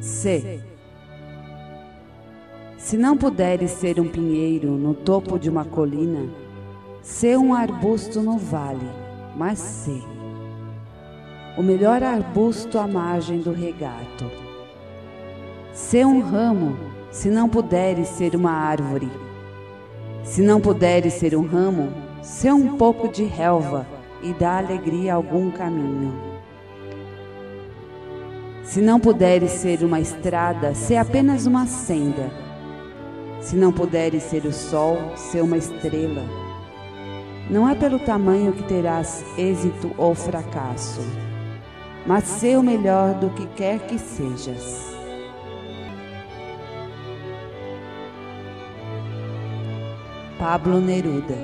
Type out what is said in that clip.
C. Se não puderes ser um pinheiro no topo de uma colina, sê um arbusto no vale, mas sê. O melhor arbusto à margem do regato. Sê um ramo, se não puderes ser uma árvore. Se não puderes ser um ramo, sê um pouco de relva e dá alegria a algum caminho. Se não puderes ser uma estrada, sê apenas uma senda. Se não puderes ser o sol, sê uma estrela. Não é pelo tamanho que terás êxito ou fracasso, mas sê o melhor do que quer que sejas. Pablo Neruda